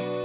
ん?